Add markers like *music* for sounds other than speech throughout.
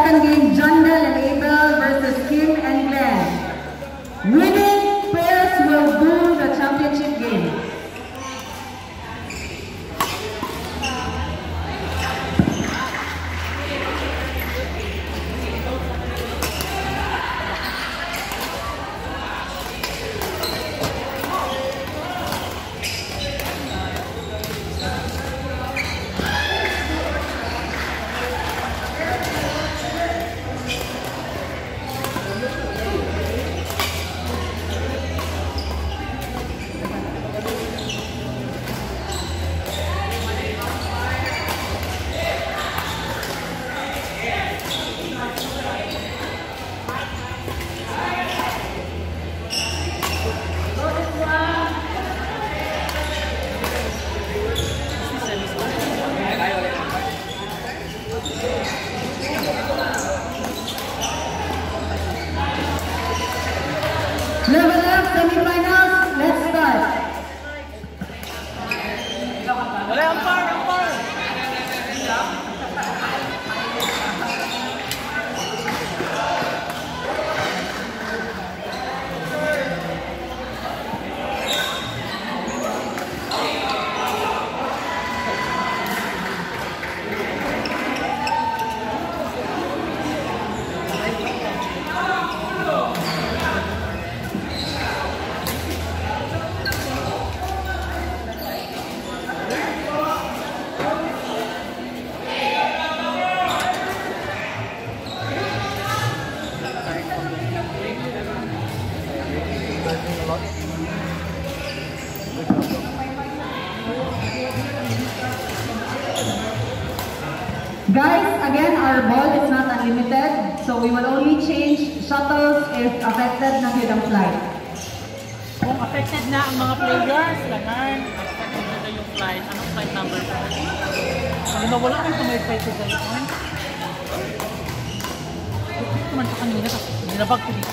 Second game, and Abel versus Kim and Glenn. So we will only change shuttles if affected na yun ang flight. Kung affected na ang mga players, lagan, affected na yung flight. Anong flight number po? Sabi na wala kang tumay-flight ko sa yun. Bakit naman sa kanina, nilabag ko dito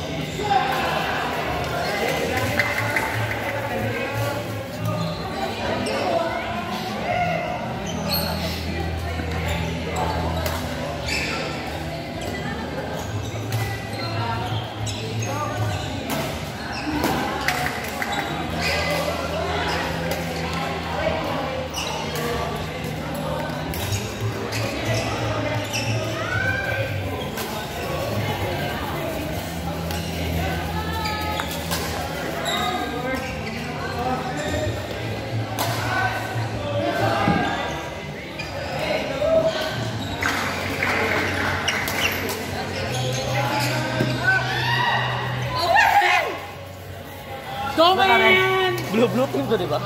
team to, di ba?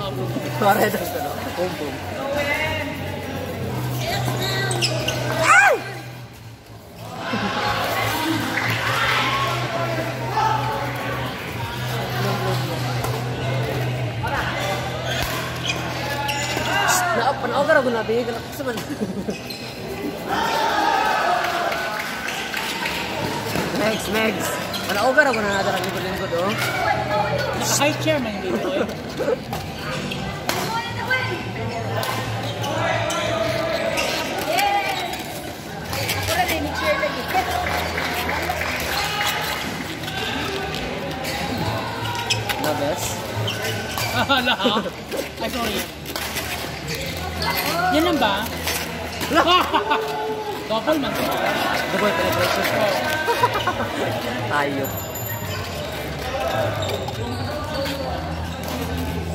Pare daw to. Boom boom. Na panaw ka ra guna bi kana sa man. Megs, Megs. Panaw ka ra guna na dara ko lingkod oh. Naka-high chair man yung *laughs* dito eh. Hala ha? Ay, sorry. Yan lang ba? Double man. Double penetration. Tayo.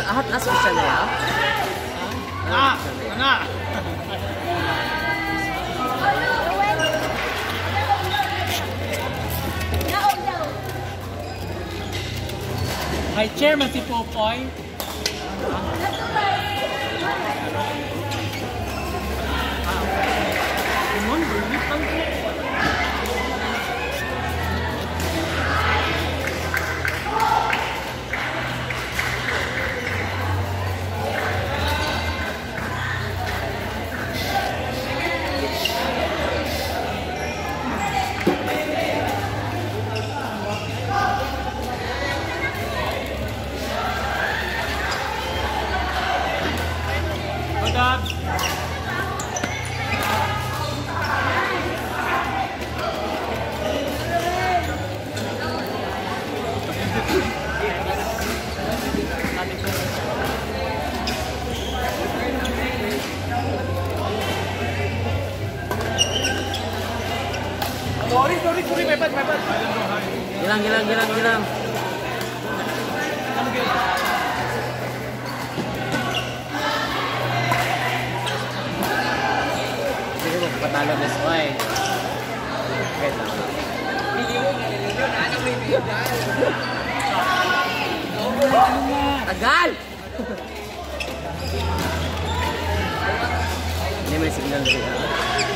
احط اسود جميع نعم نعم Hi, Chairman si Popoy. Ah, okay. Ano, sorry sorry sorry mepet mepet hilang hilang hilang hilang ini mo, patalo na sa oy. Okay na. Tagal! Hindi signal dito.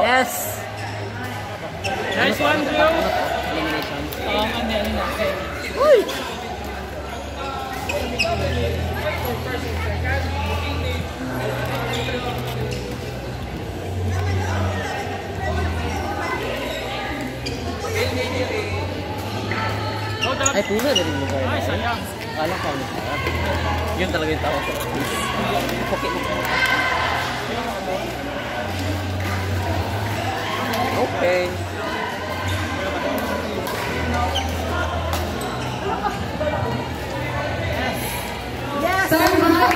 Yes! Nice one, Drew. Um, ano yan. Uy! Ay, puna na rin mo ba? Ay, sayang. kaya kaya niya. Yun talaga yung tawag ko. Okay. Okay. Yes! Sir, hi,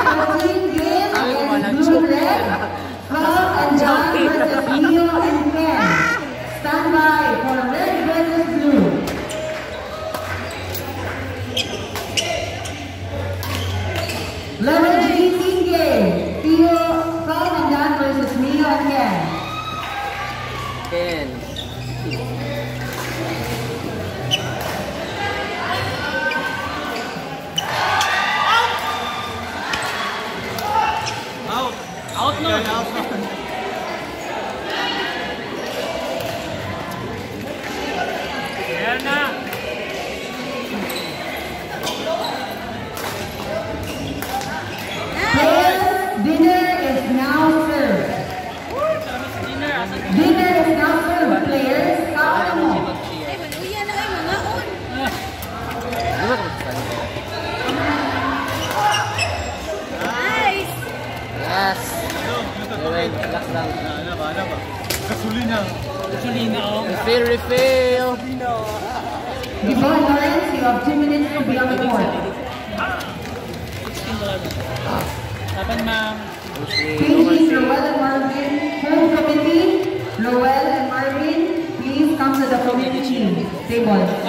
and Blue Red. Carl and John with the video and pen. Stand by for Red Velvet Blue. Level G game. Tio, Simon, that versus Mio again. Yeah. one.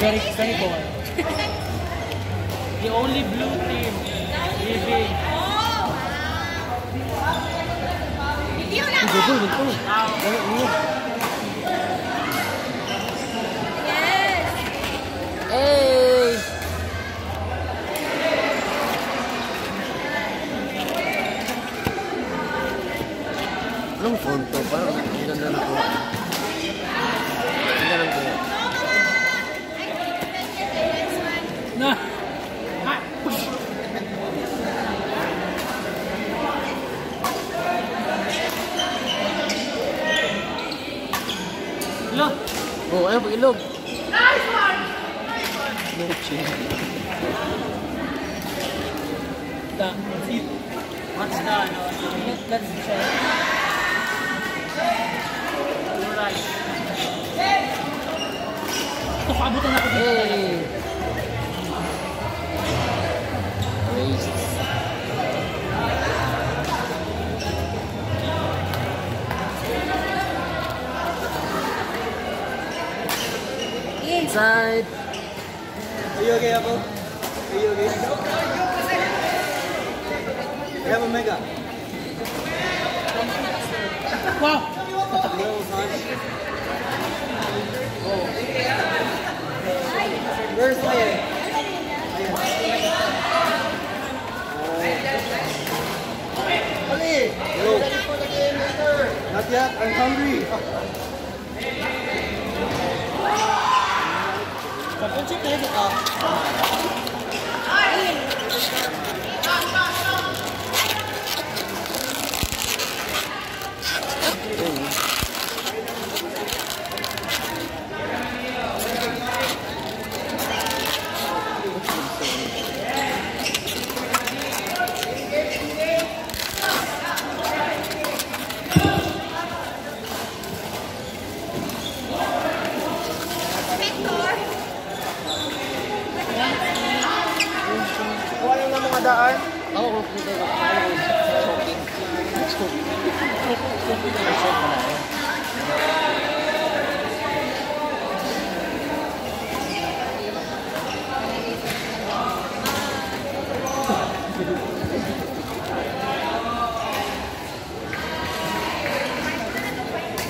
very, very poor. the only blue team living. Dito, dito. Dito, dito. Yes! Hey! Long phone to? daw ilog. Nice one! Nice one! Luchi. Ta. What's the ano? Let's check. Alright. Ito, paabutan ako dito. Hey! inside. Are you okay, Apple? Are you okay? I have a mega. Wow. Where's my Yo. Not yet, I'm hungry. còn con chip đấy thì có. saan? Ako kung dito ako. Shopping. Shopping. Shopping. Shopping.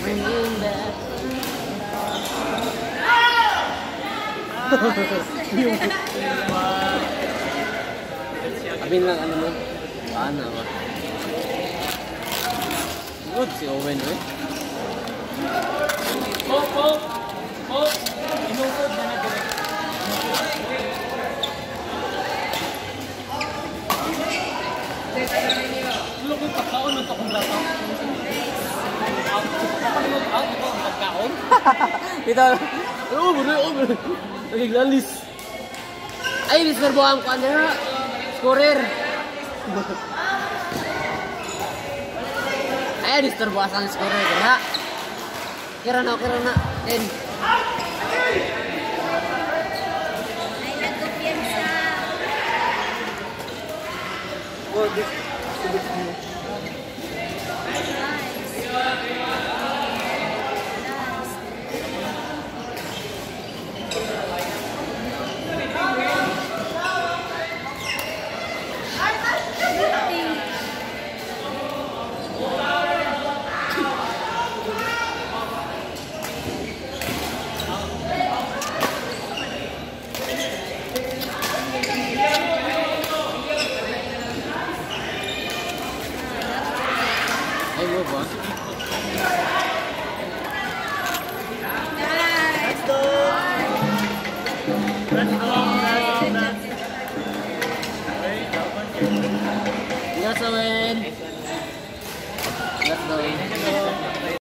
Bringing back. Abin lang ano mo. Paano ba? Good si Owen eh. Coke, Coke! Coke! Inukod na na direct. Ulo ko pagkaon ng takong lata. Nakalimot out ito ang pagkaon. Kita. Oh, bro, oh, bro. Nagiglalis. Ay, disturbo ang kuan na. Kurir. Ayo eh, disturb asal skurir ya. Kirana kirana in. Well, this